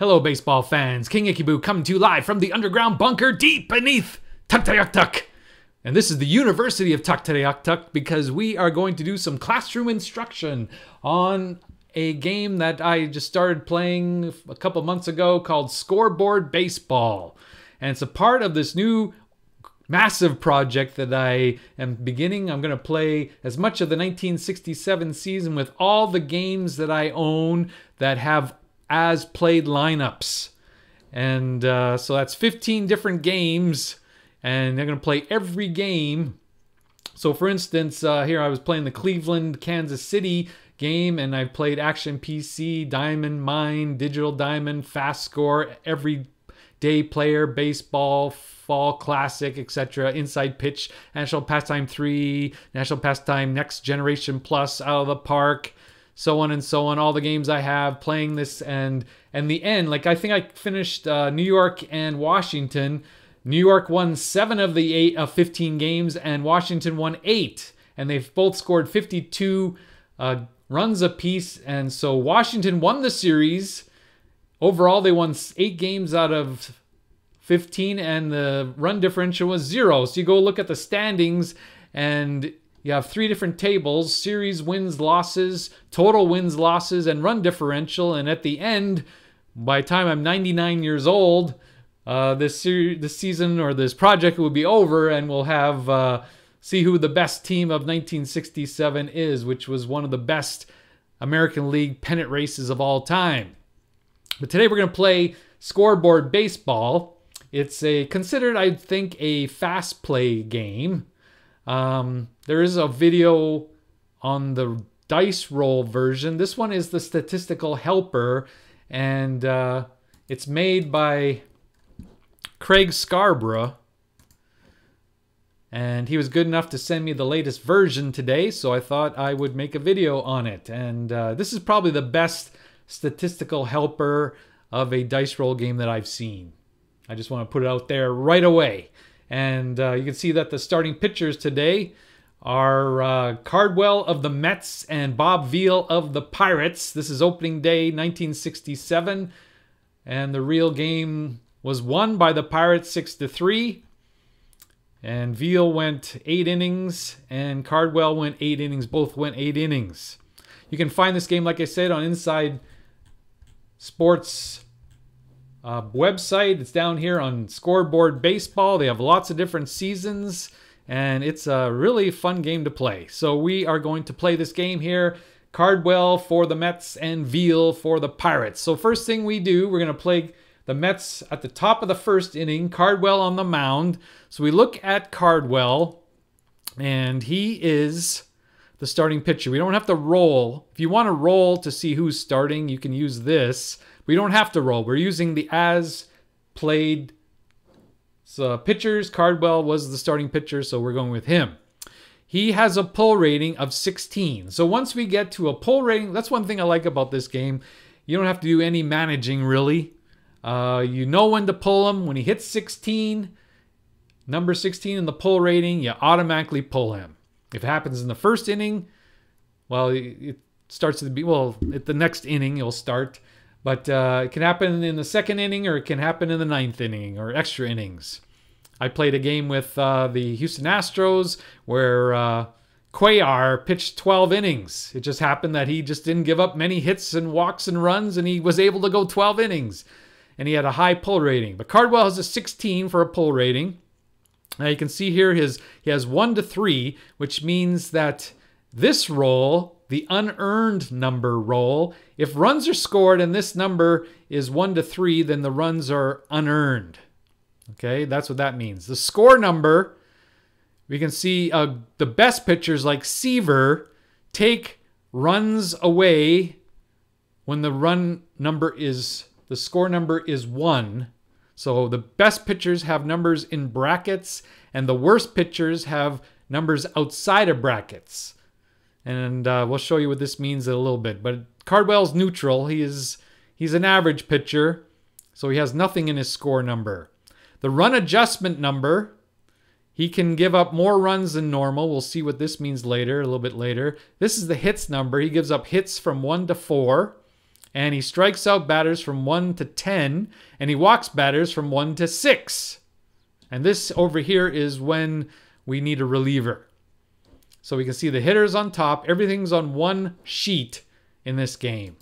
Hello, baseball fans. King Icheboo coming to you live from the underground bunker deep beneath Tuktoyaktuk. And this is the University of Tuktoyaktuk because we are going to do some classroom instruction on a game that I just started playing a couple months ago called Scoreboard Baseball. And it's a part of this new massive project that I am beginning. I'm going to play as much of the 1967 season with all the games that I own that have as played lineups. And uh, so that's 15 different games, and they're going to play every game. So, for instance, uh, here I was playing the Cleveland Kansas City game, and I've played Action PC, Diamond Mine, Digital Diamond, Fast Score, every day player, baseball, fall classic, etc. Inside pitch, National Pastime 3, National Pastime Next Generation Plus, Out of the Park, so on and so on. All the games I have playing this, and and the end, like I think I finished uh, New York and Washington. New York won seven of the eight of 15 games, and Washington won eight, and they've both scored 52 uh, runs apiece. And so Washington won the series Overall, they won eight games out of 15, and the run differential was zero. So you go look at the standings, and you have three different tables series wins, losses, total wins, losses, and run differential. And at the end, by the time I'm 99 years old, uh, this, ser- this season or this project will be over, and we'll have uh, see who the best team of 1967 is, which was one of the best American League pennant races of all time. But today we're going to play scoreboard baseball. It's a considered, I think, a fast play game. Um, there is a video on the dice roll version. This one is the statistical helper, and uh, it's made by Craig Scarborough. And he was good enough to send me the latest version today, so I thought I would make a video on it. And uh, this is probably the best statistical helper of a dice roll game that I've seen. I just want to put it out there right away. And uh, you can see that the starting pitchers today are uh, Cardwell of the Mets and Bob Veale of the Pirates. This is opening day 1967, and the real game was won by the Pirates 6 to 3. And Veale went eight innings, and Cardwell went eight innings. Both went eight innings. You can find this game, like I said, on Inside sports uh, website. It's down here on Scoreboard Baseball. They have lots of different seasons, and it's a really fun game to play. So we are going to play this game here. Cardwell for the Mets and Veale for the Pirates. So first thing we do, we're going to play the Mets at the top of the first inning. Cardwell on the mound. So we look at Cardwell, and he is the starting pitcher. We don't have to roll. If you want to roll to see who's starting, you can use this. We don't have to roll. We're using the as played so pitchers. Cardwell was the starting pitcher, so we're going with him. He has a pull rating of 16. So once we get to a pull rating, that's one thing I like about this game. You don't have to do any managing really. Uh, you know when to pull him. When he hits 16, number 16 in the pull rating, you automatically pull him. If it happens in the first inning, well, it starts to be well at the next inning it'll start, but uh, it can happen in the second inning or it can happen in the ninth inning or extra innings. I played a game with uh, the Houston Astros where uh, Cuellar pitched 12 innings. It just happened that he just didn't give up many hits and walks and runs, and he was able to go 12 innings. And he had a high pull rating. But Cardwell has a 16 for a pull rating. Now you can see here his he has one to three, which means that this roll, the unearned number roll, if runs are scored and this number is one to three, then the runs are unearned. Okay, that's what that means. The score number, we can see uh, the best pitchers like Seaver take runs away when the run number is the score number is one so the best pitchers have numbers in brackets, and the worst pitchers have numbers outside of brackets. And uh, we'll show you what this means in a little bit. But Cardwell's neutral. He is he's an average pitcher, so he has nothing in his score number. The run adjustment number, he can give up more runs than normal. We'll see what this means later, a little bit later. This is the hits number. He gives up hits from 1 to 4. And he strikes out batters from 1 to 10, and he walks batters from 1 to 6. And this over here is when we need a reliever. So we can see the hitters on top. Everything's on one sheet in this game.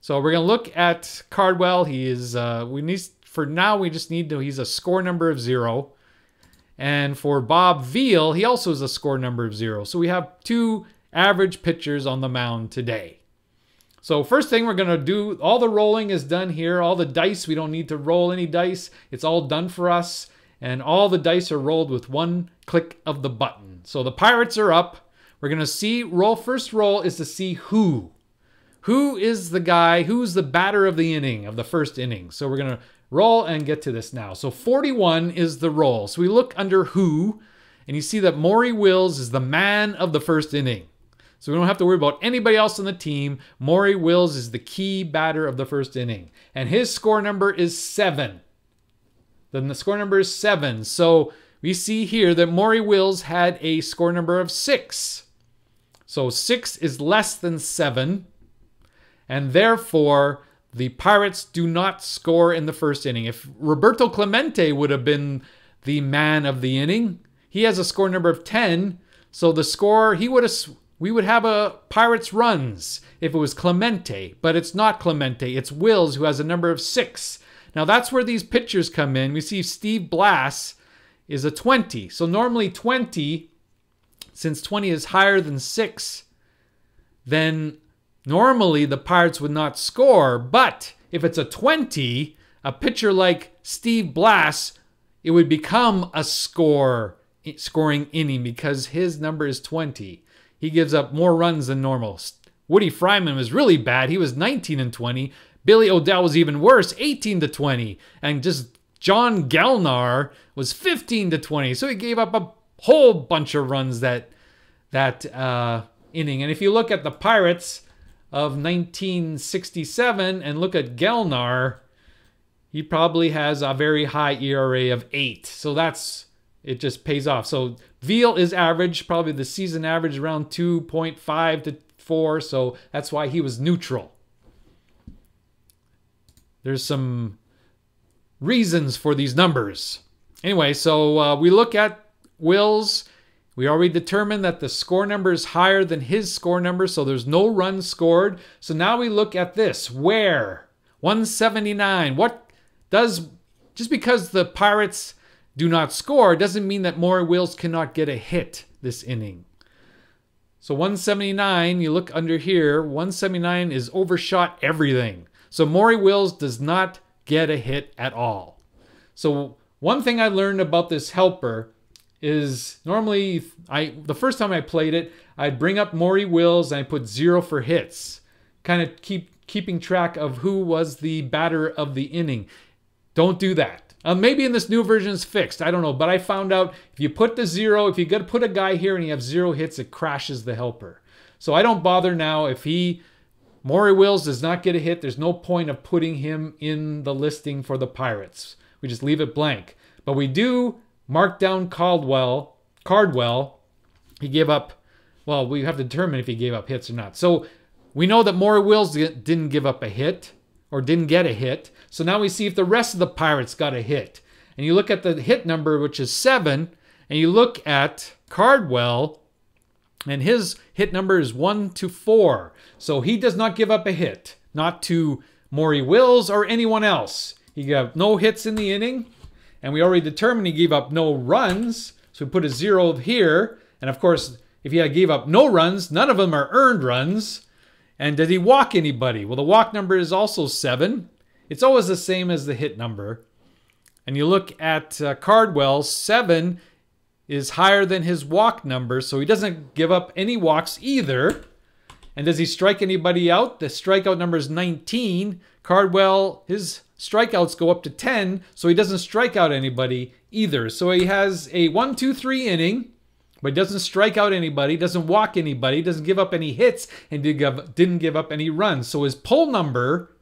So we're going to look at Cardwell. He is, uh, we need, for now, we just need to, he's a score number of zero. And for Bob Veale, he also is a score number of zero. So we have two average pitchers on the mound today. So first thing we're going to do, all the rolling is done here. All the dice, we don't need to roll any dice. It's all done for us. And all the dice are rolled with one click of the button. So the Pirates are up. We're going to see, roll first roll is to see who. Who is the guy, who's the batter of the inning, of the first inning. So we're going to roll and get to this now. So 41 is the roll. So we look under who, and you see that Maury Wills is the man of the first inning. So we don't have to worry about anybody else on the team. Maury Wills is the key batter of the first inning. And his score number is seven. Then the score number is seven. So we see here that Maury Wills had a score number of six. So six is less than seven. And therefore, the Pirates do not score in the first inning. If Roberto Clemente would have been the man of the inning, he has a score number of 10. So the score, he would have, we would have a Pirates runs if it was Clemente, but it's not Clemente. It's Wills who has a number of six. Now that's where these pitchers come in. We see Steve Blass is a 20. So normally 20, since 20 is higher than six, then Normally, the Pirates would not score, but if it's a 20, a pitcher like Steve Blass, it would become a score scoring inning because his number is 20. He gives up more runs than normal. Woody Fryman was really bad. He was 19 and 20. Billy O'Dell was even worse, 18 to 20. And just John Gelnar was 15 to 20. So he gave up a whole bunch of runs that that uh, inning. And if you look at the Pirates, of 1967 and look at Gelnar, he probably has a very high ERA of 8. So that's it just pays off. So Veal is average, probably the season average around 2.5 to 4, so that's why he was neutral. There's some reasons for these numbers. Anyway, so uh, we look at Will's we already determined that the score number is higher than his score number, so there's no run scored. So now we look at this. Where? 179. What does, just because the Pirates do not score doesn't mean that Maury Wills cannot get a hit this inning. So 179, you look under here, 179 is overshot everything. So Maury Wills does not get a hit at all. So one thing I learned about this helper is normally I the first time I played it, I'd bring up Maury Wills and I put zero for hits, kind of keep keeping track of who was the batter of the inning. Don't do that. Uh, maybe in this new version is fixed. I don't know, but I found out if you put the zero, if you got to put a guy here and you have zero hits, it crashes the helper. So I don't bother now if he Maury Wills does not get a hit. There's no point of putting him in the listing for the Pirates. We just leave it blank. But we do mark down Caldwell, Cardwell. He gave up, well, we have to determine if he gave up hits or not. So we know that Maury Wills didn't give up a hit or didn't get a hit. So now we see if the rest of the Pirates got a hit. And you look at the hit number, which is seven, and you look at Cardwell, and his hit number is one to four. So he does not give up a hit, not to Maury Wills or anyone else. He got no hits in the inning. And we already determined he gave up no runs. So we put a zero here. And of course, if he gave up no runs, none of them are earned runs. And did he walk anybody? Well, the walk number is also seven. It's always the same as the hit number. And you look at uh, Cardwell, seven is higher than his walk number, so he doesn't give up any walks either. And does he strike anybody out? The strikeout number is 19. Cardwell, his strikeouts go up to 10, so he doesn't strike out anybody either. So he has a 1 2 3 inning, but doesn't strike out anybody, doesn't walk anybody, doesn't give up any hits, and didn't give up any runs. So his pull number,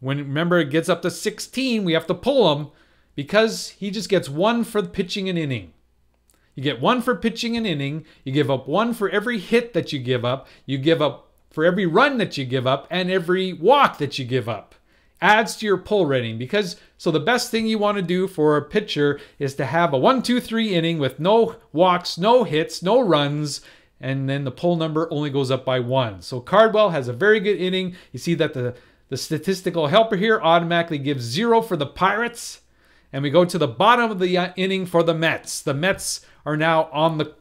when remember it gets up to 16, we have to pull him because he just gets one for pitching an inning. You get one for pitching an inning. You give up one for every hit that you give up. You give up for every run that you give up and every walk that you give up. Adds to your pull rating because so the best thing you want to do for a pitcher is to have a one, two, three inning with no walks, no hits, no runs, and then the pull number only goes up by one. So Cardwell has a very good inning. You see that the the statistical helper here automatically gives zero for the Pirates. And we go to the bottom of the uh, inning for the Mets. The Mets are now on the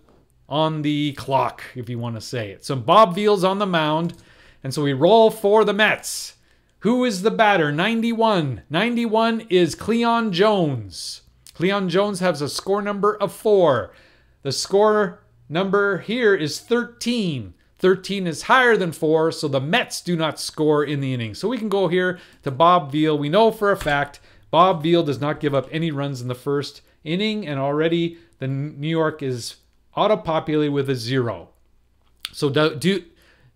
on the clock, if you want to say it. So Bob Veale's on the mound, and so we roll for the Mets. Who is the batter? 91. 91 is Cleon Jones. Cleon Jones has a score number of four. The score number here is 13. 13 is higher than 4, so the Mets do not score in the inning. So we can go here to Bob Veale. We know for a fact Bob Veale does not give up any runs in the first inning, and already the New York is auto-populated with a zero. So do, do,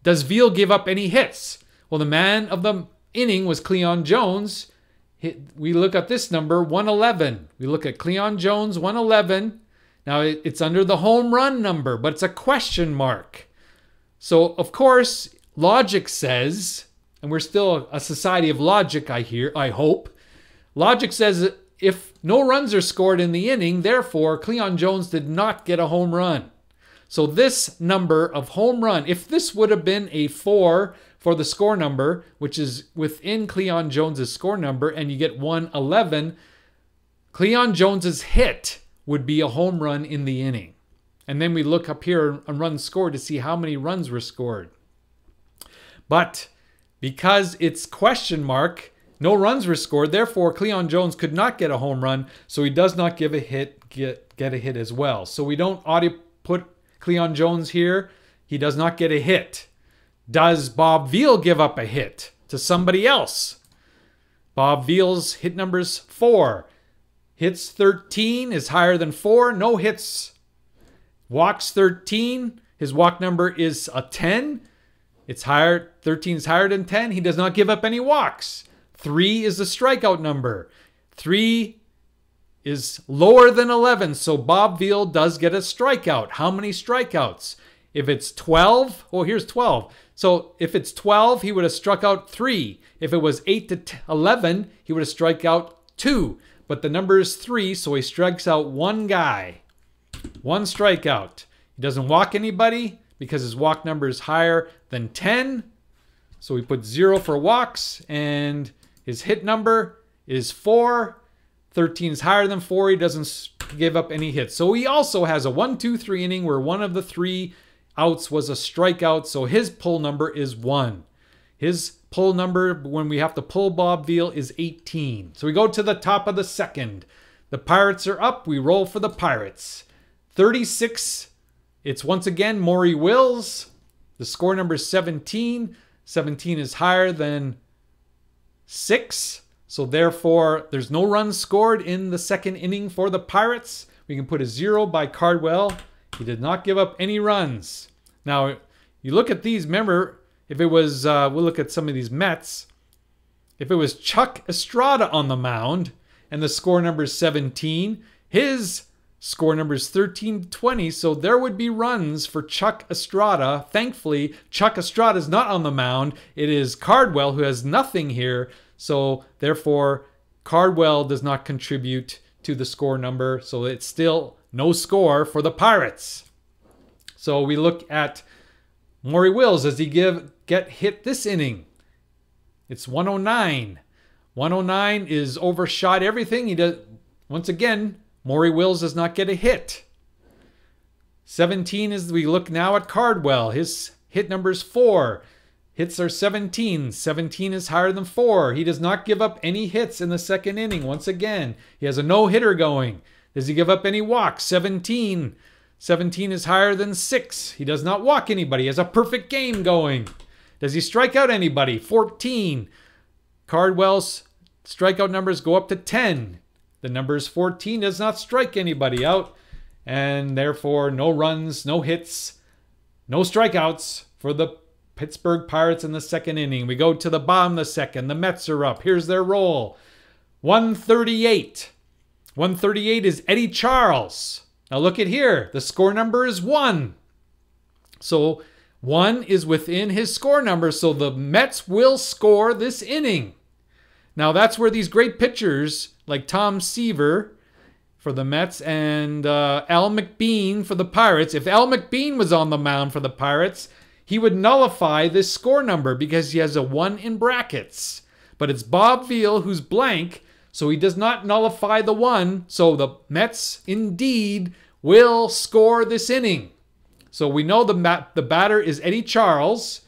does Veale give up any hits? Well, the man of the inning was Cleon Jones. We look at this number, 111. We look at Cleon Jones, 111. Now it's under the home run number, but it's a question mark. So, of course, logic says, and we're still a society of logic, I hear, I hope. Logic says if no runs are scored in the inning, therefore, Cleon Jones did not get a home run. So, this number of home run, if this would have been a four for the score number, which is within Cleon Jones's score number, and you get 111, Cleon Jones's hit would be a home run in the inning. And then we look up here on runs scored to see how many runs were scored. But because it's question mark, no runs were scored. Therefore, Cleon Jones could not get a home run, so he does not give a hit, get, get a hit as well. So we don't auto put Cleon Jones here. He does not get a hit. Does Bob Veale give up a hit to somebody else? Bob Veale's hit number's four. Hits 13 is higher than four. No hits Walks 13. His walk number is a 10. It's higher. 13 is higher than 10. He does not give up any walks. 3 is the strikeout number. 3 is lower than 11. So Bob Veale does get a strikeout. How many strikeouts? If it's 12, oh, here's 12. So if it's 12, he would have struck out 3. If it was 8 to 11, he would have struck out 2. But the number is 3, so he strikes out one guy. One strikeout. He doesn't walk anybody because his walk number is higher than 10. So we put zero for walks, and his hit number is four. 13 is higher than four. He doesn't give up any hits. So he also has a one, two, three inning where one of the three outs was a strikeout. So his pull number is one. His pull number when we have to pull Bob Veale is 18. So we go to the top of the second. The Pirates are up. We roll for the Pirates. 36, it's once again Maury Wills. The score number is 17. 17 is higher than 6. So therefore, there's no runs scored in the second inning for the Pirates. We can put a zero by Cardwell. He did not give up any runs. Now, you look at these, remember, if it was, uh, we'll look at some of these Mets. If it was Chuck Estrada on the mound and the score number is 17, his Score number is 1320, so there would be runs for Chuck Estrada. Thankfully, Chuck Estrada is not on the mound. It is Cardwell who has nothing here, so therefore, Cardwell does not contribute to the score number, so it's still no score for the Pirates. So we look at Maury Wills. Does he give get hit this inning? It's 109. 109 is overshot everything. He does once again Maury Wills does not get a hit. 17 is we look now at Cardwell. His hit number is 4. Hits are 17. 17 is higher than 4. He does not give up any hits in the second inning. Once again, he has a no hitter going. Does he give up any walks? 17. 17 is higher than 6. He does not walk anybody. He has a perfect game going. Does he strike out anybody? 14. Cardwell's strikeout numbers go up to 10. The number is 14 does not strike anybody out, and therefore no runs, no hits, no strikeouts for the Pittsburgh Pirates in the second inning. We go to the bottom the second. The Mets are up. Here's their roll 138. 138 is Eddie Charles. Now look at here. The score number is 1. So One is within his score number, so the Mets will score this inning. Now that's where these great pitchers like Tom Seaver for the Mets and uh, Al McBean for the Pirates. If Al McBean was on the mound for the Pirates, he would nullify this score number because he has a one in brackets. But it's Bob Veale who's blank, so he does not nullify the one. So the Mets indeed will score this inning. So we know the the batter is Eddie Charles.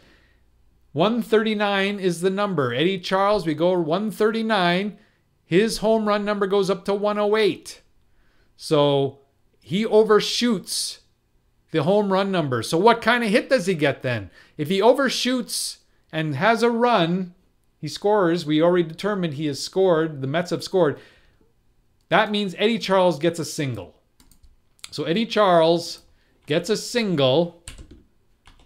139 is the number. Eddie Charles, we go 139. His home run number goes up to 108. So he overshoots the home run number. So what kind of hit does he get then? If he overshoots and has a run, he scores. We already determined he has scored. The Mets have scored. That means Eddie Charles gets a single. So Eddie Charles gets a single,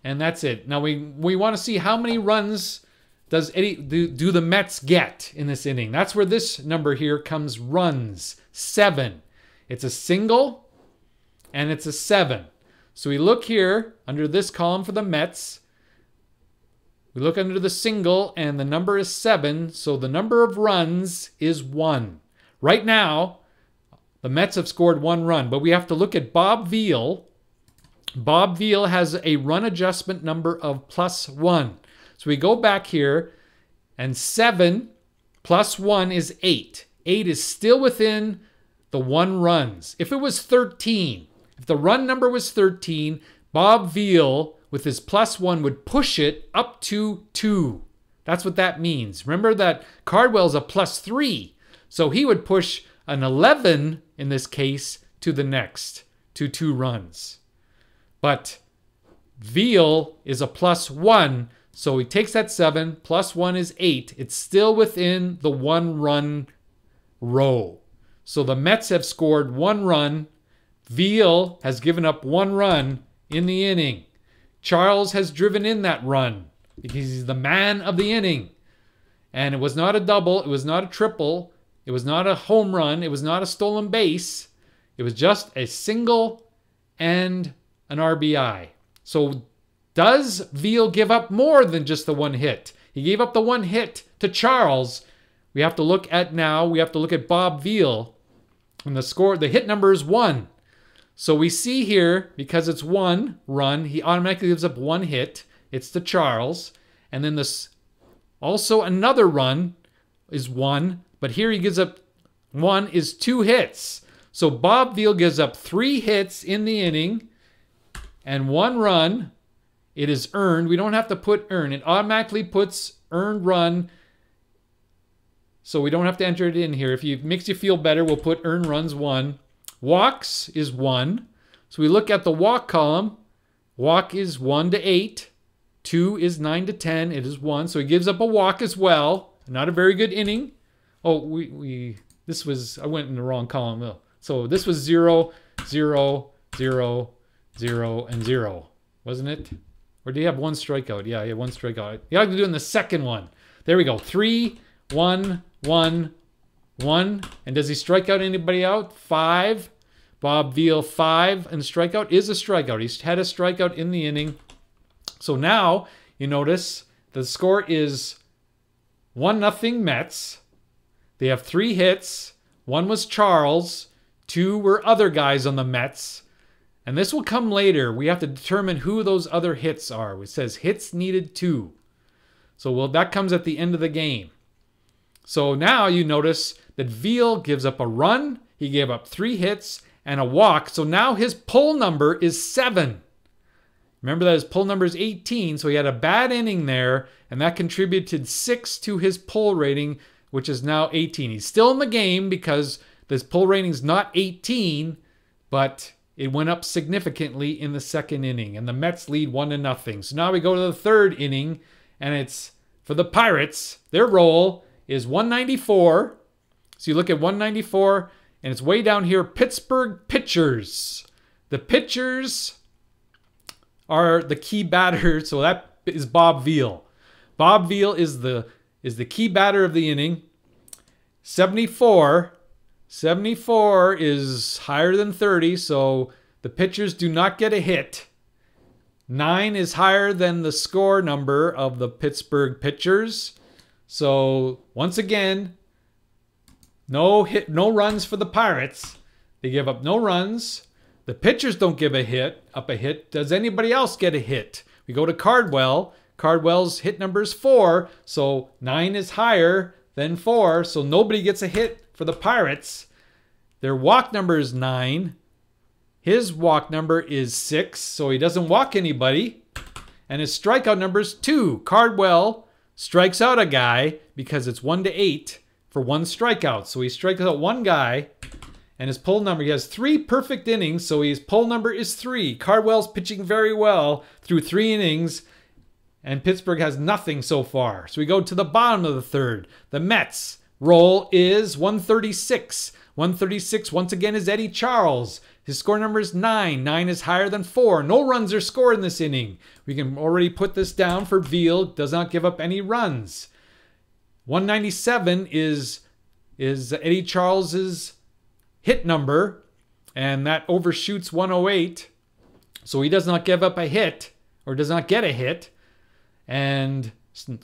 and that's it. Now we we want to see how many runs does Eddie do, do the Mets get in this inning. That's where this number here comes runs seven. It's a single, and it's a seven. So we look here under this column for the Mets. We look under the single, and the number is seven. So the number of runs is one. Right now, the Mets have scored one run, but we have to look at Bob Veale. Bob Veale has a run adjustment number of plus one. So we go back here, and seven plus one is eight. Eight is still within the one runs. If it was 13, if the run number was 13, Bob Veale with his plus one would push it up to two. That's what that means. Remember that Cardwell's a plus three. So he would push an 11 in this case to the next, to two runs. But Veale is a plus one, so he takes that seven, plus one is eight. It's still within the one run row. So the Mets have scored one run. Veale has given up one run in the inning. Charles has driven in that run because he's the man of the inning. And it was not a double, it was not a triple, it was not a home run, it was not a stolen base. It was just a single and an RBI. So does Veale give up more than just the one hit? He gave up the one hit to Charles, we have to look at now, we have to look at Bob Veale. And the score, the hit number is one. So we see here, because it's one run, he automatically gives up one hit. It's to Charles. And then this also another run is one, but here he gives up one is two hits. So Bob Veale gives up three hits in the inning and one run. It is earned. We don't have to put earn. It automatically puts earned run so we don't have to enter it in here. If it makes you feel better, we'll put earn runs one. Walks is one. So we look at the walk column. Walk is one to eight. Two is nine to ten. It is one. So he gives up a walk as well. Not a very good inning. Oh, we, we this was I went in the wrong column. So this was zero, zero, zero, zero, and zero, wasn't it? Or do you have one strikeout? Yeah, have one strikeout. You have to do in the second one. There we go. Three, one, one, one. And does he strike out anybody out? Five. Bob Veale, five. And strikeout is a strikeout. He's had a strikeout in the inning. So now you notice the score is 1 nothing Mets. They have three hits. One was Charles. Two were other guys on the Mets. And this will come later. We have to determine who those other hits are. It says hits needed two. So well, that comes at the end of the game. So now you notice that Veale gives up a run, he gave up three hits and a walk. So now his pull number is seven. Remember that his pull number is 18, so he had a bad inning there, and that contributed six to his pull rating, which is now 18. He's still in the game because this pull rating is not 18, but it went up significantly in the second inning, and the Mets lead one to nothing. So now we go to the third inning, and it's for the Pirates. Their role is 194. So you look at 194, and it's way down here Pittsburgh pitchers. The pitchers are the key batters. So that is Bob Veale. Bob Veale is the is the key batter of the inning. 74 74 is higher than 30, so the pitchers do not get a hit. Nine is higher than the score number of the Pittsburgh pitchers. So once again, no hit, no runs for the Pirates. They give up no runs. The pitchers don't give a hit, up a hit. Does anybody else get a hit? We go to Cardwell. Cardwell's hit number is four, so nine is higher than four, so nobody gets a hit for the Pirates. Their walk number is nine. His walk number is six, so he doesn't walk anybody. And his strikeout number is two. Cardwell strikes out a guy because it's one to eight for one strikeout. So he strikes out one guy. And his pull number, he has three perfect innings, so his pull number is three. Cardwell's pitching very well through three innings, and Pittsburgh has nothing so far. So we go to the bottom of the third. The Mets roll is 136. 136 once again is Eddie Charles. His score number is 9. 9 is higher than 4. No runs are scored in this inning. We can already put this down for Veale. Does not give up any runs. 197 is, is Eddie Charles's hit number, and that overshoots 108. So he does not give up a hit, or does not get a hit. And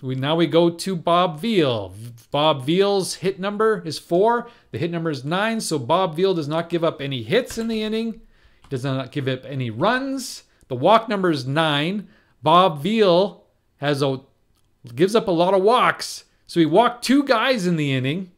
we now we go to Bob Veale. Bob Veale's hit number is four. The hit number is nine. So Bob Veale does not give up any hits in the inning. He does not give up any runs. The walk number is nine. Bob Veale has a gives up a lot of walks. So he walked two guys in the inning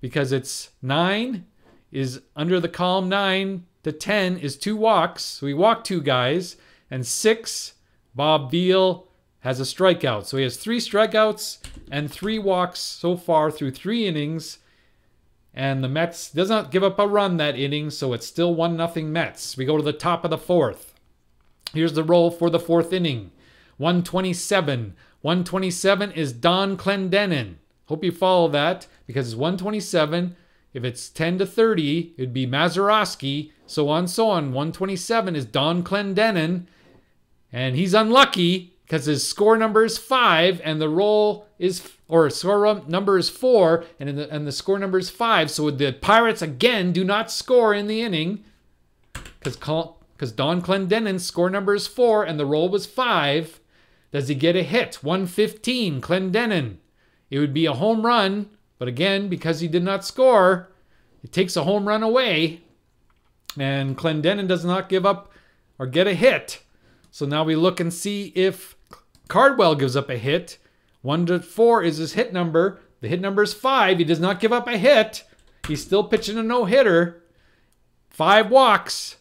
because it's nine is under the column nine to ten is two walks. So he walked two guys and six. Bob Veale has a strikeout. So he has three strikeouts and three walks so far through three innings. And the Mets does not give up a run that inning, so it's still 1 0 Mets. We go to the top of the fourth. Here's the roll for the fourth inning 127. 127 is Don Clendenon. Hope you follow that because it's 127. If it's 10 to 30, it'd be Mazeroski, so on so on. 127 is Don Clendenon. And he's unlucky because his score number is five and the roll is or score number is four and the, and the score number is five. So the Pirates again do not score in the inning because because Don Clendenon's score number is four and the roll was five. Does he get a hit? 115, Clendenon. It would be a home run, but again, because he did not score, it takes a home run away. And Clendenon does not give up or get a hit. So now we look and see if Cardwell gives up a hit. One to four is his hit number. The hit number is five. He does not give up a hit. He's still pitching a no hitter. Five walks.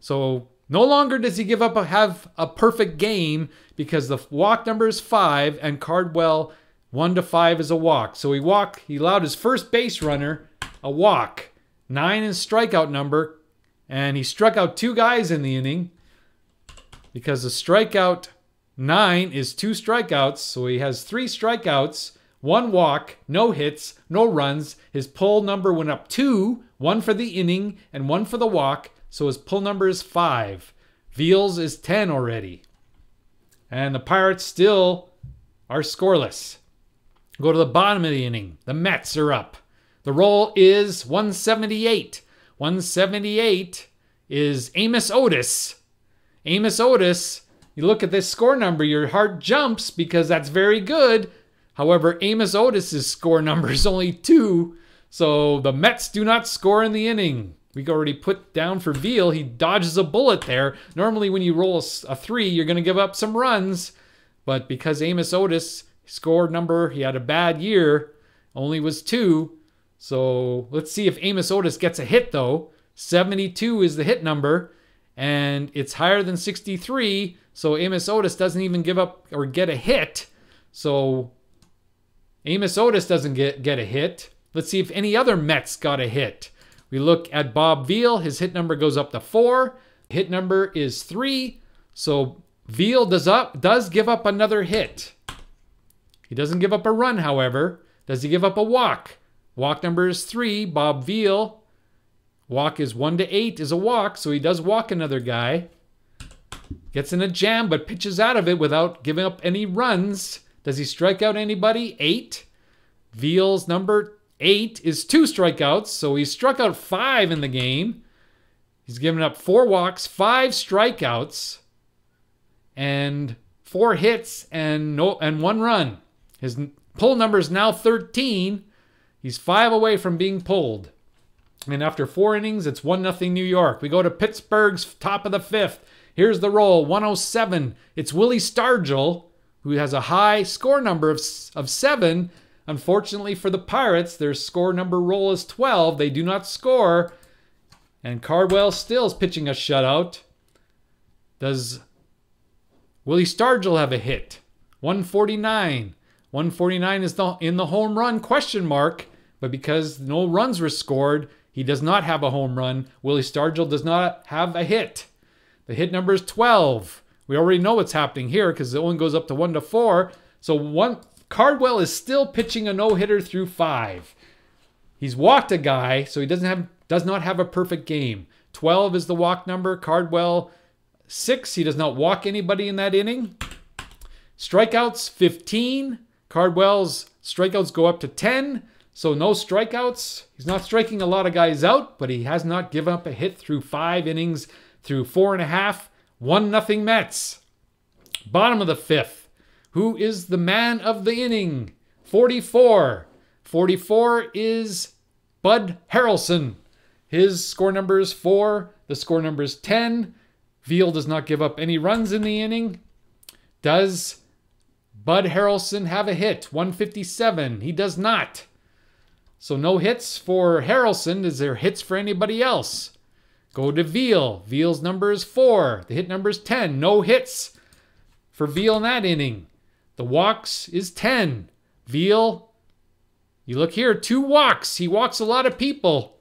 So no longer does he give up a, have a perfect game because the walk number is five and Cardwell one to five is a walk. So he walk. He allowed his first base runner a walk. Nine is strikeout number, and he struck out two guys in the inning because the strikeout Nine is two strikeouts, so he has three strikeouts, one walk, no hits, no runs. His pull number went up two, one for the inning and one for the walk, so his pull number is five. Veale's is 10 already. And the Pirates still are scoreless. Go to the bottom of the inning. The Mets are up. The roll is 178. 178 is Amos Otis. Amos Otis you look at this score number, your heart jumps because that's very good. However, Amos Otis's score number is only two, so the Mets do not score in the inning. We already put down for Veale. He dodges a bullet there. Normally, when you roll a, three, you're going to give up some runs. But because Amos Otis scored number, he had a bad year, only was two. So let's see if Amos Otis gets a hit, though. 72 is the hit number, and it's higher than 63. So Amos Otis doesn't even give up or get a hit. So Amos Otis doesn't get, get a hit. Let's see if any other Mets got a hit. We look at Bob Veale. His hit number goes up to four. Hit number is three. So Veale does up does give up another hit. He doesn't give up a run, however. Does he give up a walk? Walk number is three. Bob Veale. Walk is one to eight is a walk, so he does walk another guy. Gets in a jam, but pitches out of it without giving up any runs. Does he strike out anybody? Eight. Veale's number eight is two strikeouts, so he struck out five in the game. He's given up four walks, five strikeouts. and four hits and no and one run. His pull number is now 13. He's five away from being pulled. And after four innings, it's 1 nothing New York. We go to Pittsburgh's top of the fifth. Here's the roll 107. It's Willie Stargell, who has a high score number of, of seven. Unfortunately for the Pirates, their score number roll is 12. They do not score. And Cardwell still is pitching a shutout. Does Willie Stargell have a hit? 149. 149 is the, in the home run question mark, but because no runs were scored, he does not have a home run. Willie Stargell does not have a hit. The hit number is 12. We already know what's happening here because it only goes up to 1 to 4. So one Cardwell is still pitching a no-hitter through 5. He's walked a guy, so he doesn't have does not have a perfect game. 12 is the walk number. Cardwell 6, he does not walk anybody in that inning. Strikeouts 15. Cardwell's strikeouts go up to 10. So no strikeouts. He's not striking a lot of guys out, but he has not given up a hit through five innings, through four and a half. One nothing Mets. Bottom of the fifth. Who is the man of the inning? 44. 44 is Bud Harrelson. His score number is four. The score number is 10. Veale does not give up any runs in the inning. Does Bud Harrelson have a hit? 157. He does not. So no hits for Harrelson. Is there hits for anybody else? Go to Veale. Veale's number is four. The hit number is 10. No hits for Veale in that inning. The walks is 10. Veale, you look here, two walks. He walks a lot of people.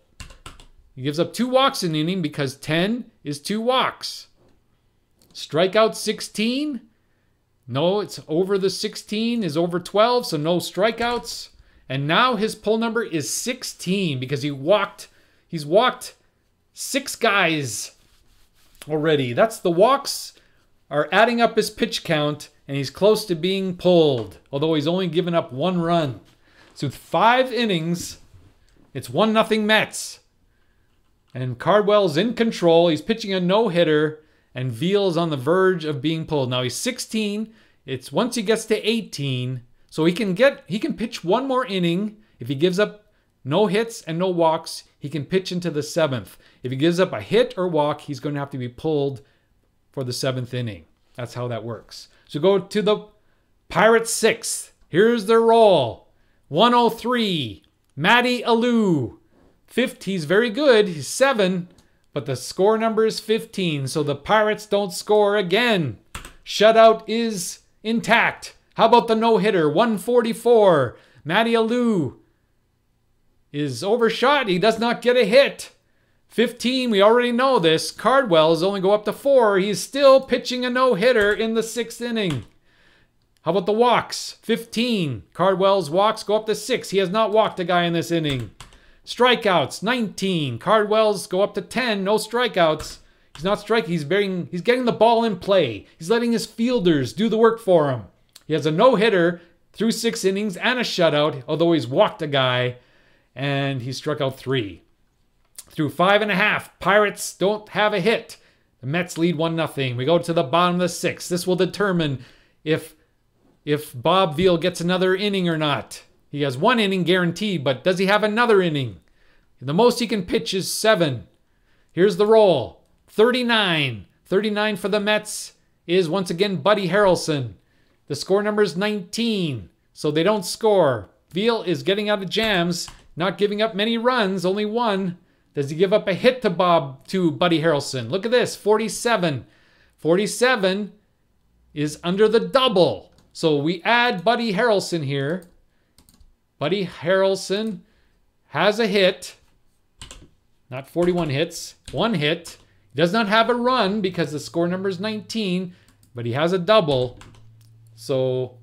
He gives up two walks in the inning because 10 is two walks. Strikeout 16. No, it's over the 16 is over 12, so no strikeouts. And now his pull number is 16 because he walked he's walked six guys already. That's the walks are adding up his pitch count and he's close to being pulled, although he's only given up one run. So with 5 innings, it's 1 nothing Mets. And Cardwell's in control. He's pitching a no-hitter and Veale's on the verge of being pulled. Now he's 16. It's once he gets to 18, so he can get he can pitch one more inning. If he gives up no hits and no walks, he can pitch into the seventh. If he gives up a hit or walk, he's going to have to be pulled for the seventh inning. That's how that works. So go to the Pirates sixth. Here's their roll. 103. Matty Alou. Fifth, he's very good. He's seven, but the score number is 15. So the Pirates don't score again. Shutout is intact. How about the no hitter? 144. Matty Alou is overshot. He does not get a hit. 15, we already know this. Cardwell is only go up to four. He's still pitching a no hitter in the sixth inning. How about the walks? 15. Cardwell's walks go up to six. He has not walked a guy in this inning. Strikeouts, 19. Cardwell's go up to 10. No strikeouts. He's not striking. He's, bearing, he's getting the ball in play. He's letting his fielders do the work for him. He has a no hitter through six innings and a shutout, although he's walked a guy and he struck out three. Through five and a half, Pirates don't have a hit. The Mets lead 1 0. We go to the bottom of the sixth. This will determine if, if Bob Veale gets another inning or not. He has one inning guaranteed, but does he have another inning? The most he can pitch is seven. Here's the roll 39. 39 for the Mets is once again Buddy Harrelson. The score number is 19, so they don't score. Veale is getting out of jams, not giving up many runs, only one. Does he give up a hit to Bob to Buddy Harrelson? Look at this, 47. 47 is under the double. So we add Buddy Harrelson here. Buddy Harrelson has a hit. Not 41 hits, one hit. He does not have a run because the score number is 19, but he has a double. So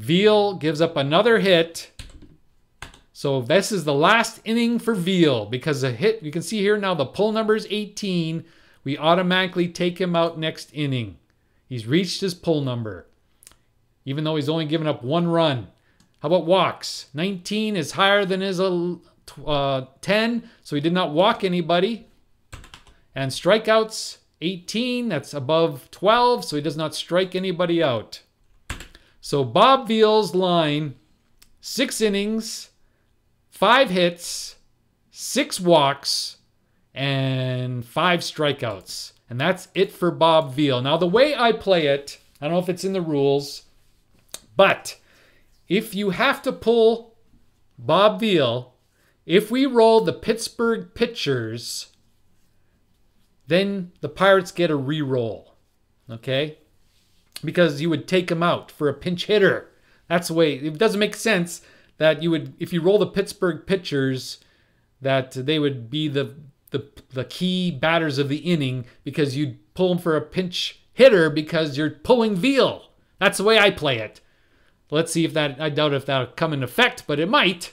Veale gives up another hit. So this is the last inning for Veale because a hit, you can see here now the pull number is 18. We automatically take him out next inning. He's reached his pull number, even though he's only given up one run. How about walks? 19 is higher than his uh, 10, so he did not walk anybody. And strikeouts 18, that's above 12, so he does not strike anybody out. So Bob Veale's line six innings, five hits, six walks, and five strikeouts. And that's it for Bob Veale. Now, the way I play it, I don't know if it's in the rules, but if you have to pull Bob Veale, if we roll the Pittsburgh pitchers, then the Pirates get a re-roll. Okay? Because you would take him out for a pinch hitter. That's the way it doesn't make sense that you would if you roll the Pittsburgh pitchers that they would be the the, the key batters of the inning because you'd pull them for a pinch hitter because you're pulling Veale. That's the way I play it. Let's see if that I doubt if that'll come in effect, but it might.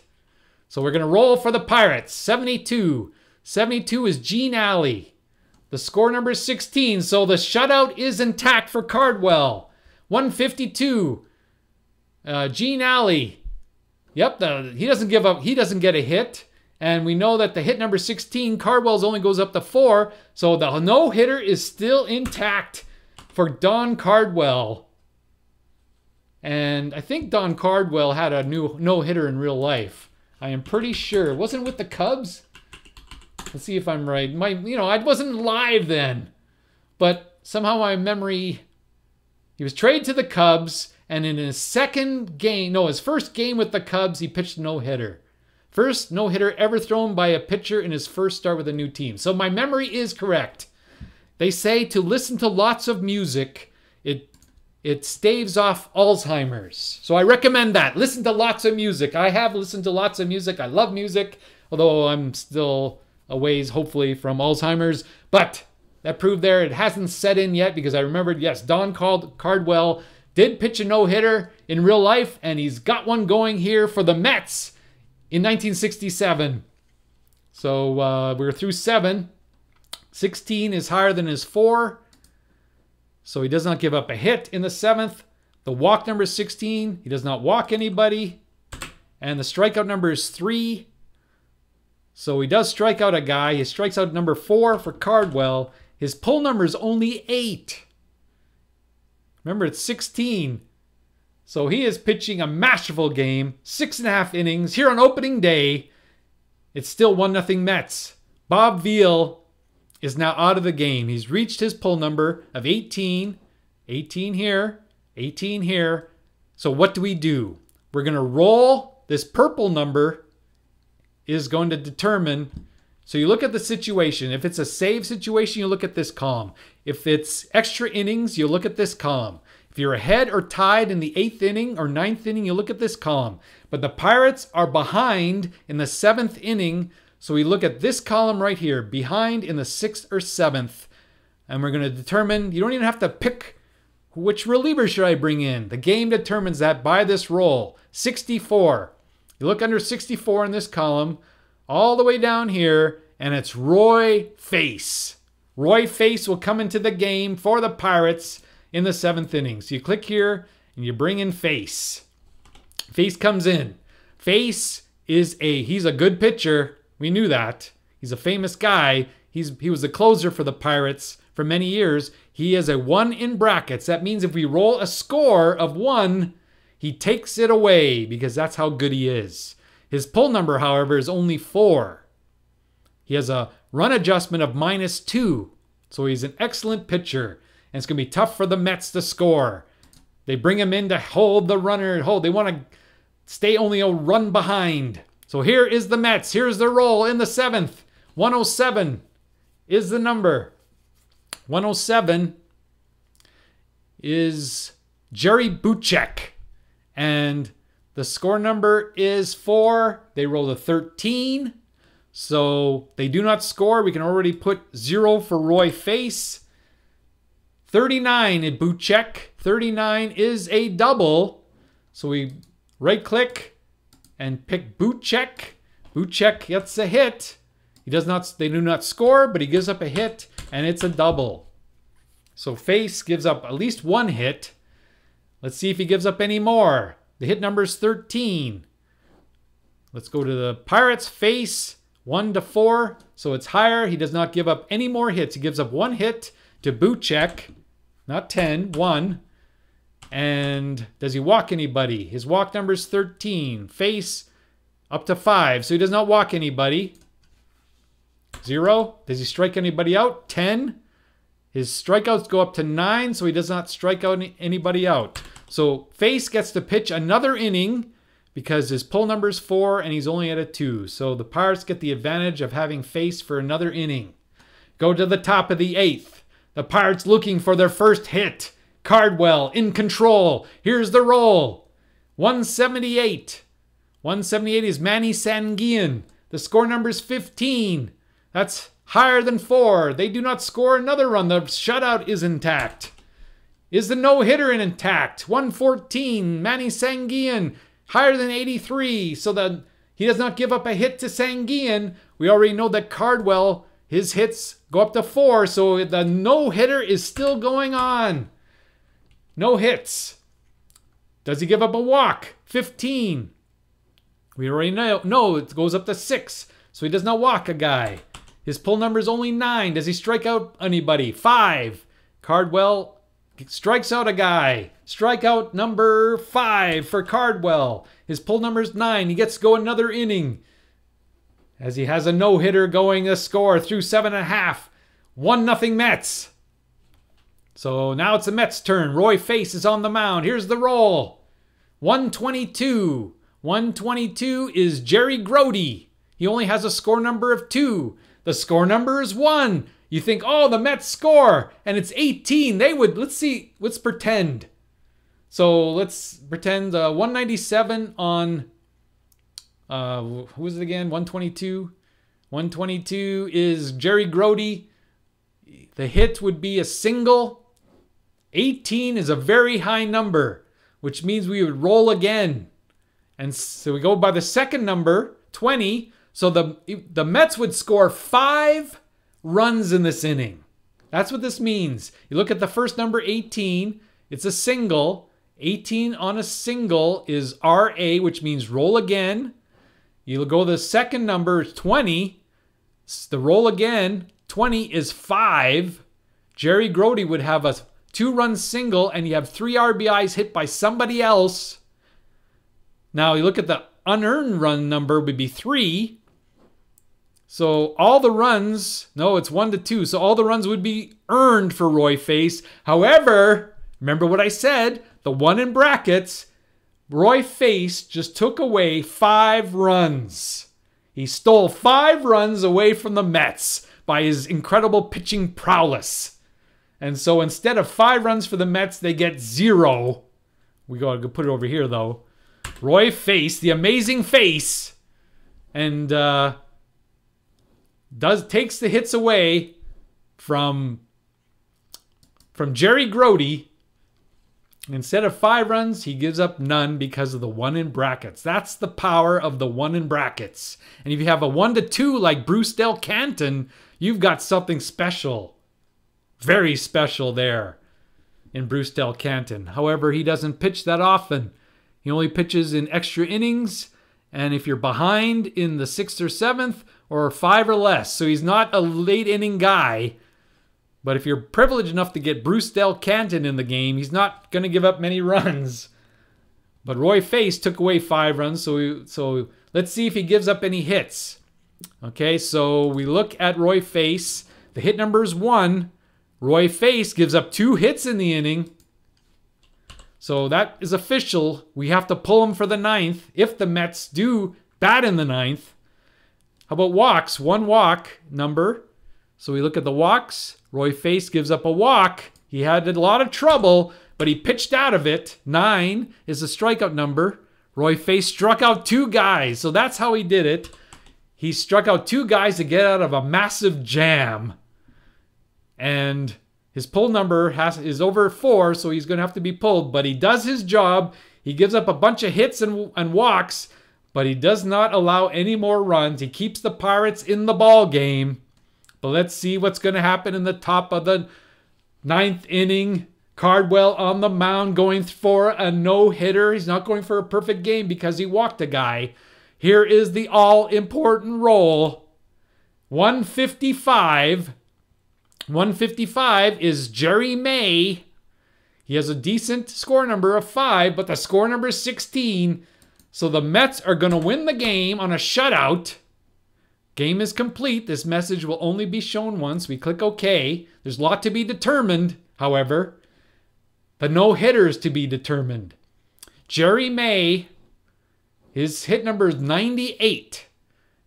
So we're gonna roll for the Pirates. 72. 72 is Gene Alley. The score number is 16, so the shutout is intact for Cardwell. 152. Uh, Gene Alley. Yep, the, he doesn't give up. He doesn't get a hit. And we know that the hit number 16, Cardwell's only goes up to four. So the no hitter is still intact for Don Cardwell. And I think Don Cardwell had a new no hitter in real life. I am pretty sure. Wasn't with the Cubs. Let's see if I'm right. My, you know, I wasn't live then, but somehow my memory. He was traded to the Cubs, and in his second game, no, his first game with the Cubs, he pitched no hitter. First no hitter ever thrown by a pitcher in his first start with a new team. So my memory is correct. They say to listen to lots of music, it it staves off Alzheimer's. So I recommend that. Listen to lots of music. I have listened to lots of music. I love music, although I'm still a ways, hopefully, from Alzheimer's. But that proved there it hasn't set in yet because I remembered, yes, Don called Cardwell did pitch a no hitter in real life, and he's got one going here for the Mets in 1967. So uh, we're through seven. 16 is higher than his four. So he does not give up a hit in the seventh. The walk number is 16. He does not walk anybody. And the strikeout number is three. So he does strike out a guy. He strikes out number four for Cardwell. His pull number is only eight. Remember, it's 16. So he is pitching a masterful game, six and a half innings here on opening day. It's still 1 0 Mets. Bob Veale is now out of the game. He's reached his pull number of 18, 18 here, 18 here. So what do we do? We're going to roll this purple number is going to determine so you look at the situation. If it's a save situation, you look at this column. If it's extra innings, you look at this column. If you're ahead or tied in the eighth inning or ninth inning, you look at this column. But the Pirates are behind in the seventh inning. So we look at this column right here, behind in the sixth or seventh. And we're going to determine, you don't even have to pick which reliever should I bring in. The game determines that by this roll. 64. You look under 64 in this column, all the way down here, and it's Roy Face. Roy Face will come into the game for the Pirates in the seventh inning. So you click here and you bring in Face. Face comes in. Face is a he's a good pitcher. We knew that. He's a famous guy. He's he was a closer for the Pirates for many years. He is a one in brackets. That means if we roll a score of one, he takes it away because that's how good he is. His pull number, however, is only four. He has a run adjustment of minus two. So he's an excellent pitcher and it's going to be tough for the Mets to score. They bring him in to hold the runner, hold. They want to stay only a run behind. So here is the Mets. Here's their roll in the seventh. 107 is the number. 107 is Jerry Buchek. And the score number is four. They roll a 13. So they do not score. We can already put zero for Roy Face. 39 at Buchek. 39 is a double. So we right click and pick Buchek. Boot check gets a hit. He does not they do not score, but he gives up a hit and it's a double. So face gives up at least one hit. Let's see if he gives up any more. The hit number is 13. Let's go to the Pirates face 1 to 4. So it's higher. He does not give up any more hits. He gives up one hit to Buchek. Not 10, 1. And does he walk anybody? His walk number is 13. Face up to 5. So he does not walk anybody. 0. Does he strike anybody out? 10. His strikeouts go up to 9, so he does not strike out anybody out. So Face gets to pitch another inning because his pull number is 4 and he's only at a 2. So the Pirates get the advantage of having Face for another inning. Go to the top of the 8th. The Pirates looking for their first hit. Cardwell in control. Here's the roll. 178. 178 is Manny Sanguillen. The score number is 15. That's higher than 4. They do not score another run. The shutout is intact. Is the no hitter intact? 114. Manny Sanguillen higher than 83. So that he does not give up a hit to Sanguillen. We already know that Cardwell, his hits go up to 4. So the no hitter is still going on. No hits. Does he give up a walk? 15. We already know. No, it goes up to 6. So he does not walk a guy. His pull number is only 9. Does he strike out anybody? 5. Cardwell strikes out a guy. Strikeout number 5 for Cardwell. His pull number is 9. He gets to go another inning. As he has a no hitter going a score through 7.5. 1 nothing Mets. So now it's the Mets' turn. Roy Face is on the mound. Here's the roll. 122. 122 is Jerry Grote. He only has a score number of 2. The score number is 1. You think, oh, the Mets score, and it's 18. They would, let's see, let's pretend. So let's pretend uh, 197 on, uh, who is it again? 122. 122 is Jerry Grote. The hit would be a single. 18 is a very high number, which means we would roll again. And so we go by the second number, 20. So the, the Mets would score five runs in this inning. That's what this means. You look at the first number, 18, it's a single. 18 on a single is RA, which means roll again. You'll go to the second number, 20. The roll again, 20 is 5. Jerry Grote would have a two run single, and you have three RBIs hit by somebody else. Now you look at the unearned run number would be three. So all the runs, no, it's one to two. So all the runs would be earned for Roy Face. However, remember what I said, the one in brackets, Roy Face just took away five runs. He stole five runs away from the Mets by his incredible pitching prowess. And so instead of five runs for the Mets, they get zero. We got to put it over here though. Roy Face, the amazing face, and uh, does takes the hits away from from Jerry Grote. Instead of five runs, he gives up none because of the one in brackets. That's the power of the one in brackets. And if you have a one to two like Bruce Dal Canton, you've got something special very special there in Bruce Dal Canton. However, he doesn't pitch that often. He only pitches in extra innings, and if you're behind in the sixth or seventh, or five or less. So he's not a late inning guy. But if you're privileged enough to get Bruce Dal Canton in the game, he's not going to give up many runs. But Roy Face took away five runs, so we, so let's see if he gives up any hits. Okay, so we look at Roy Face. The hit number is one. Roy Face gives up two hits in the inning. So that is official. We have to pull him for the ninth if the Mets do bat in the ninth. How about walks? One walk number. So we look at the walks. Roy Face gives up a walk. He had a lot of trouble, but he pitched out of it. Nine is the strikeout number. Roy Face struck out two guys. So that's how he did it. He struck out two guys to get out of a massive jam and his pull number has is over four, so he's going to have to be pulled. But he does his job. He gives up a bunch of hits and, and walks, but he does not allow any more runs. He keeps the Pirates in the ball game. But let's see what's going to happen in the top of the ninth inning. Cardwell on the mound going for a no hitter. He's not going for a perfect game because he walked a guy. Here is the all important roll 155 155 is Jerry May. He has a decent score number of 5, but the score number is 16. So the Mets are going to win the game on a shutout. Game is complete. This message will only be shown once. We click OK. There's a lot to be determined, however. The no hitters to be determined. Jerry May, his hit number is 98.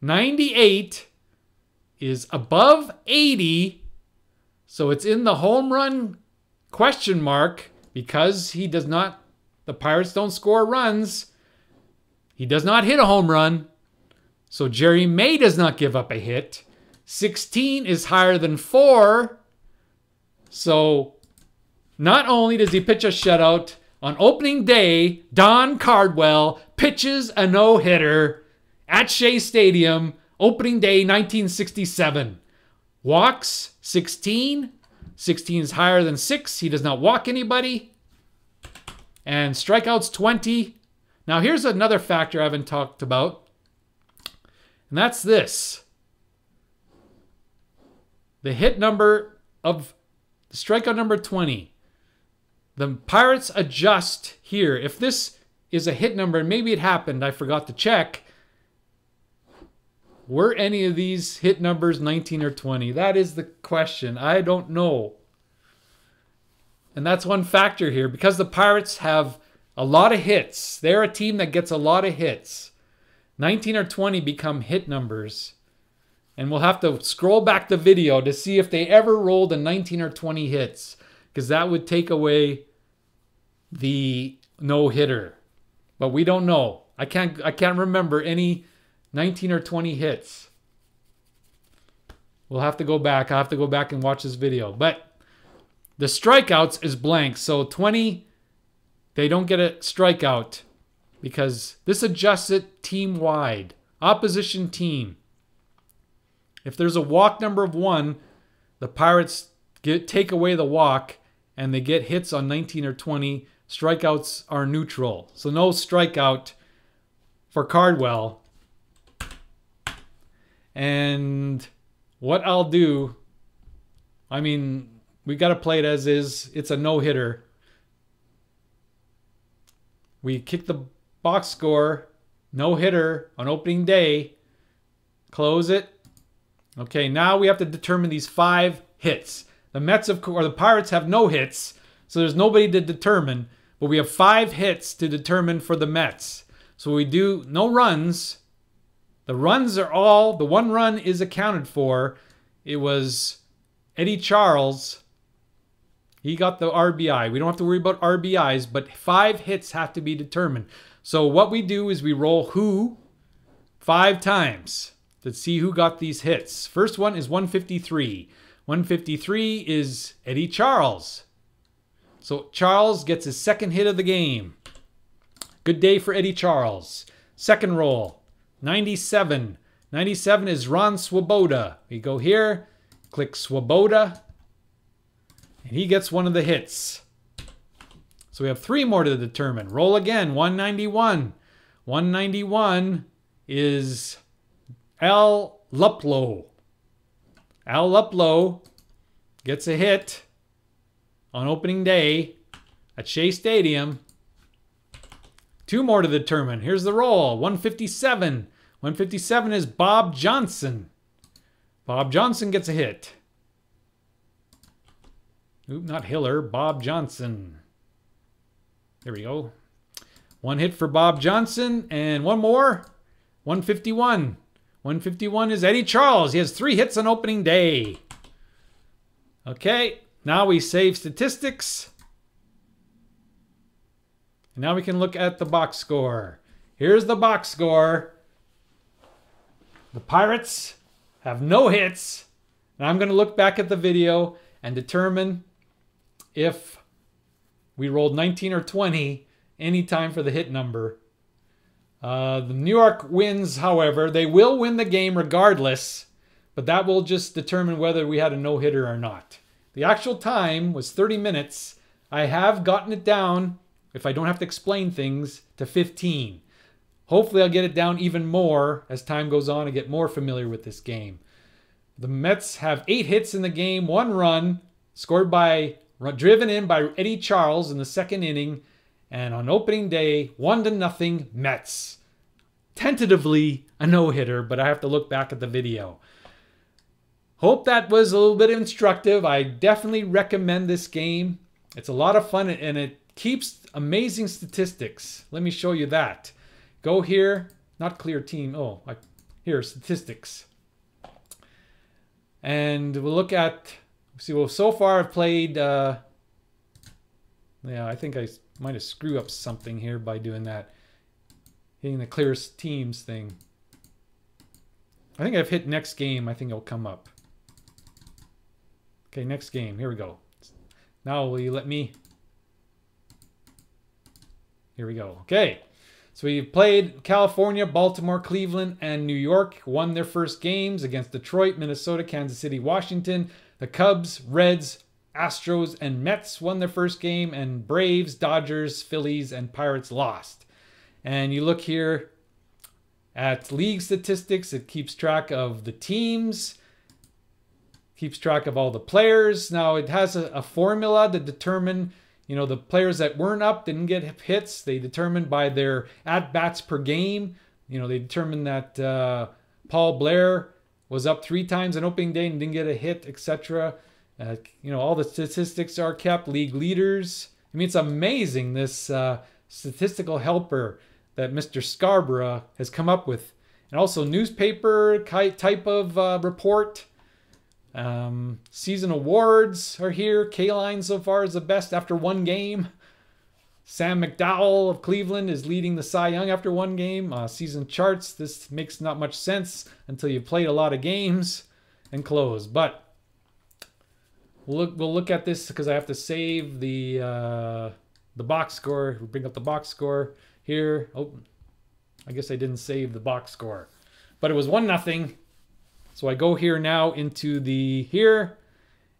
98 is above 80. So it's in the home run question mark because he does not, the Pirates don't score runs. He does not hit a home run. So Jerry May does not give up a hit. 16 is higher than 4. So not only does he pitch a shutout, on opening day, Don Cardwell pitches a no hitter at Shea Stadium, opening day 1967. Walks 16. 16 is higher than 6. He does not walk anybody. And strikeouts 20. Now, here's another factor I haven't talked about, and that's this the hit number of the strikeout number 20. The Pirates adjust here. If this is a hit number, maybe it happened, I forgot to check. Were any of these hit numbers 19 or 20? That is the question. I don't know. And that's one factor here because the Pirates have a lot of hits. They're a team that gets a lot of hits. 19 or 20 become hit numbers. And we'll have to scroll back the video to see if they ever rolled a 19 or 20 hits because that would take away the no hitter. But we don't know. I can't I can't remember any 19 or 20 hits. We'll have to go back. i have to go back and watch this video. But the strikeouts is blank. So 20 they don't get a strikeout because this adjusts it team wide. Opposition team. If there's a walk number of 1, the Pirates get take away the walk and they get hits on 19 or 20 Strikeouts are neutral. So no strikeout for Cardwell. And what I'll do, I mean, we got to play it as is. It's a no hitter. We kick the box score, no hitter on opening day. Close it. Okay, now we have to determine these five hits. The Mets of or the Pirates have no hits, so there's nobody to determine. But we have five hits to determine for the Mets. So we do no runs. The runs are all, the one run is accounted for. It was Eddie Charles. He got the RBI. We don't have to worry about RBIs, but five hits have to be determined. So what we do is we roll who five times to see who got these hits. First one is 153. 153 is Eddie Charles. So Charles gets his second hit of the game. Good day for Eddie Charles. Second roll, 97. 97 is Ron Swoboda. We go here, click Swoboda, and he gets one of the hits. So we have three more to determine. Roll again, 191. 191 is Al Luplow. Al Luplow gets a hit on opening day at Shea Stadium. Two more to determine. Here's the roll 157. 157 is Bob Johnson. Bob Johnson gets a hit. Oop, not Hiller, Bob Johnson. There we go. One hit for Bob Johnson and one more. 151. 151 is Eddie Charles. He has three hits on opening day. Okay, now we save statistics. And now we can look at the box score. Here's the box score. The Pirates have no hits. And I'm going to look back at the video and determine if we rolled 19 or 20 anytime for the hit number. Uh, the New York wins, however. They will win the game regardless, but that will just determine whether we had a no hitter or not. The actual time was 30 minutes. I have gotten it down, if I don't have to explain things, to 15. Hopefully, I'll get it down even more as time goes on and get more familiar with this game. The Mets have eight hits in the game, one run, scored by, driven in by Eddie Charles in the second inning. And on opening day, one to nothing Mets. Tentatively a no hitter, but I have to look back at the video. Hope that was a little bit instructive. I definitely recommend this game. It's a lot of fun and it keeps amazing statistics. Let me show you that. Go here, not clear team. Oh, I, here, statistics. And we'll look at, see, well, so far I've played, uh, yeah, I think I might have screwed up something here by doing that. Hitting the clearest teams thing. I think I've hit next game. I think it'll come up. Okay, next game. Here we go. Now will you let me... Here we go. Okay. So we played California, Baltimore, Cleveland, and New York. Won their first games against Detroit, Minnesota, Kansas City, Washington. The Cubs, Reds, Astros, and Mets won their first game. And Braves, Dodgers, Phillies, and Pirates lost. And you look here at league statistics. It keeps track of the teams, keeps track of all the players. Now it has a, a formula to determine you know, the players that weren't up didn't get hits. They determined by their at bats per game. You know, they determined that uh, Paul Blair was up three times on opening day and didn't get a hit, etc. Uh, you know, all the statistics are kept. League leaders. I mean, it's amazing this uh, statistical helper that Mr. Scarborough has come up with, and also newspaper type of uh, report. Um, season awards are here. Kaline so far is the best after one game. Sam McDowell of Cleveland is leading the Cy Young after one game. Uh, season charts, this makes not much sense until you've played a lot of games and close. But we'll look, we'll look at this because I have to save the uh, the box score. We'll bring up the box score here. Oh, I guess I didn't save the box score. But it was 1 nothing so I go here now into the here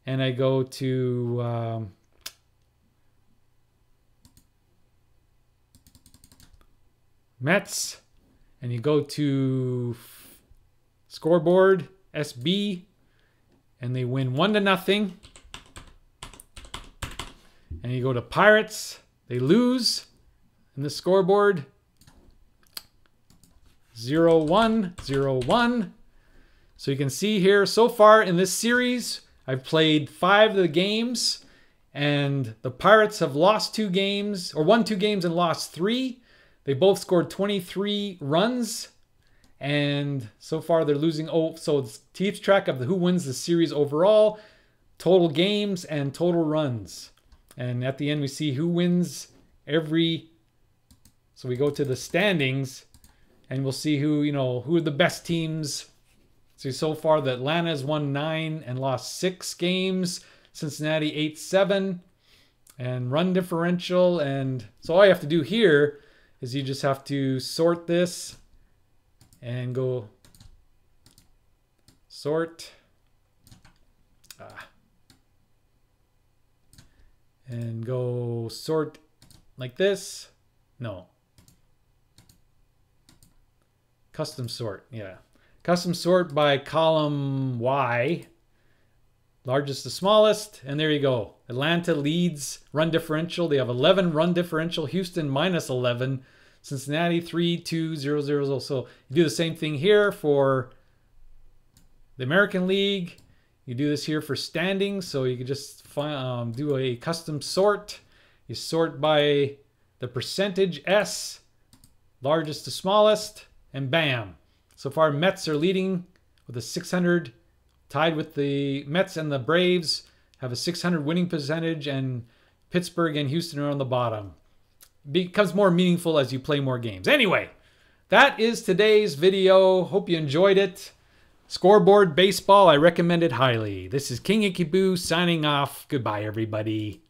and I go to um, Mets and you go to scoreboard SB and they win one to nothing. And you go to Pirates, they lose in the scoreboard 0 1 0 1 so you can see here, so far in this series, I've played five of the games, and the Pirates have lost two games, or won two games and lost three. They both scored 23 runs, and so far they're losing. Oh, so it keeps track of the, who wins the series overall, total games, and total runs. And at the end, we see who wins every. So we go to the standings, and we'll see who you know who are the best teams See, so far the Atlanta has won nine and lost six games. Cincinnati eight seven, and run differential. And so all you have to do here is you just have to sort this and go sort. Ah, and go sort like this. No. Custom sort, yeah. Custom sort by column Y, largest to smallest, and there you go. Atlanta leads run differential. They have 11 run differential. Houston minus 11. Cincinnati 3, 2, 0, 0, 0. So you do the same thing here for the American League. You do this here for standings. So you can just find, um, do a custom sort. You sort by the percentage S, largest to smallest, and bam. So far, Mets are leading with a 600, tied with the Mets and the Braves have a 600 winning percentage, and Pittsburgh and Houston are on the bottom. Becomes more meaningful as you play more games. Anyway, that is today's video. Hope you enjoyed it. Scoreboard Baseball, I recommend it highly. This is King Boo signing off. Goodbye, everybody.